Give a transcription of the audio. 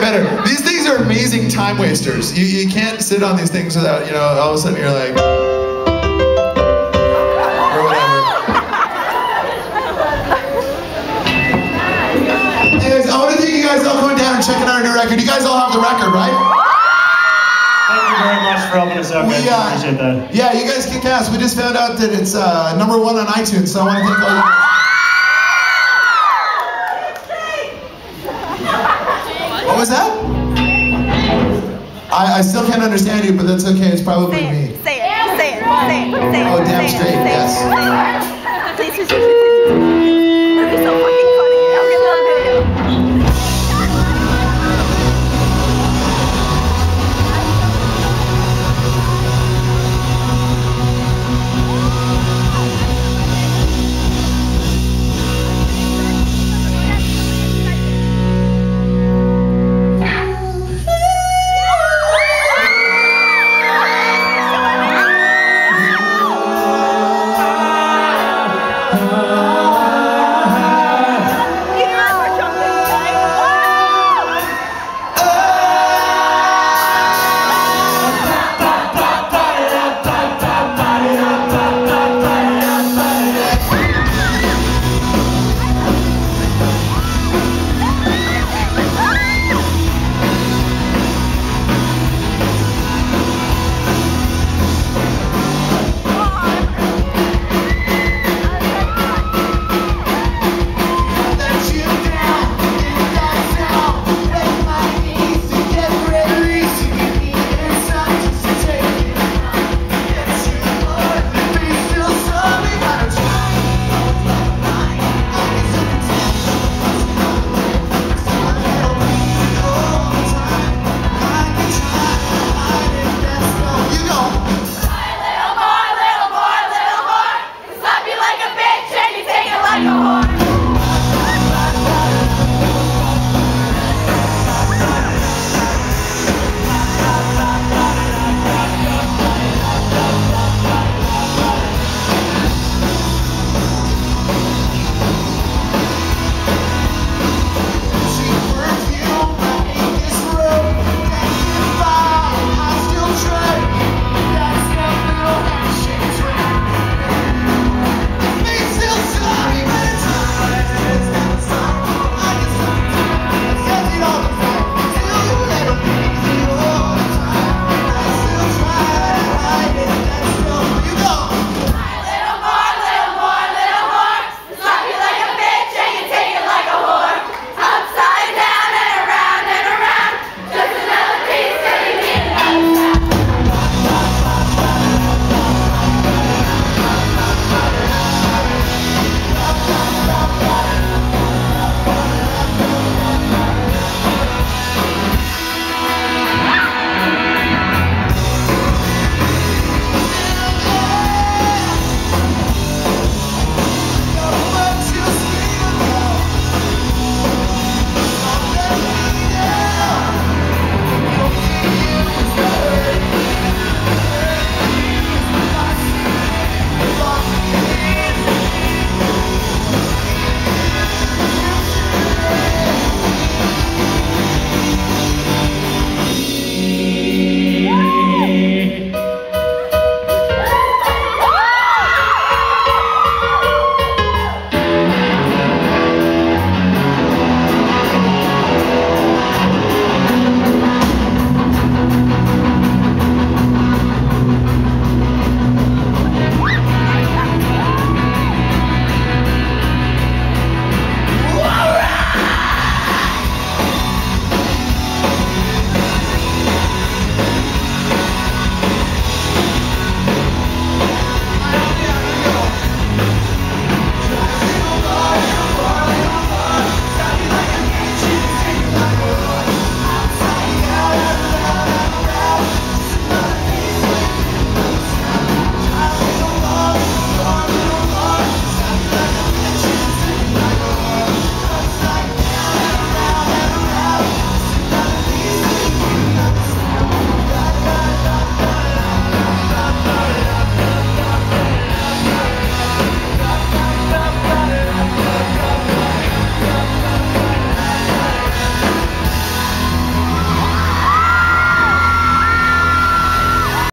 get better. These things are amazing time wasters. You, you can't sit on these things without, you know, all of a sudden you're like, or whatever. Anyways, I want to thank you guys all coming down and checking out our new record. You guys all have the record, right? Thank you very much for helping us out, guys. We, uh, Appreciate that. Yeah, you guys kick ass. We just found out that it's uh, number one on iTunes, so I want to thank all you guys. Was that? I, I still can't understand you, but that's okay. It's probably Say me. say it, say it, say it, say it. Oh, damn say straight, it, yes. it. Please, please, please, please. That'd be so funny.